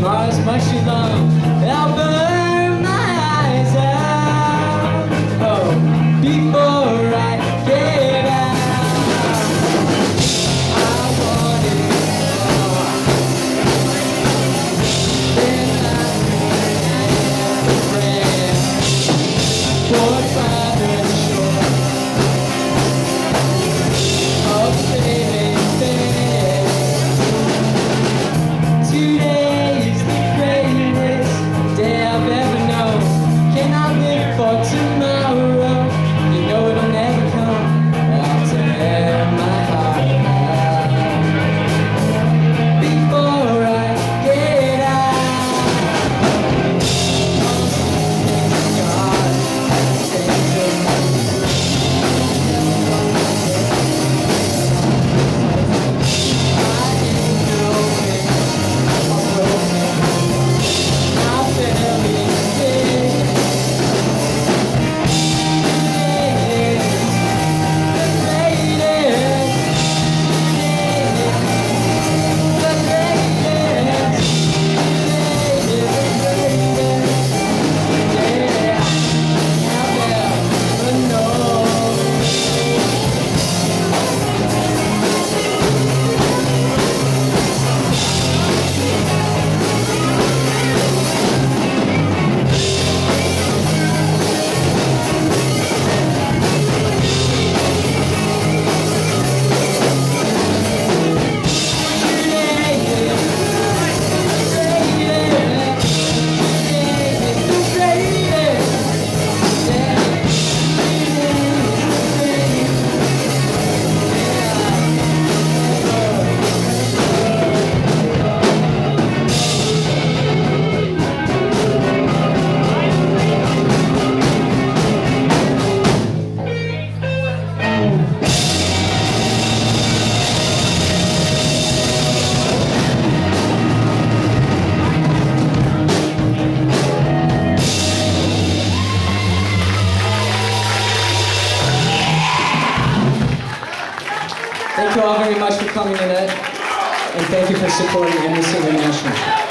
nós, machidão, é a banda. Thank you all very much for coming tonight, and thank you for supporting Amnesty International.